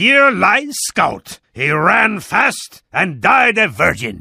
Here lies Scout. He ran fast and died a virgin.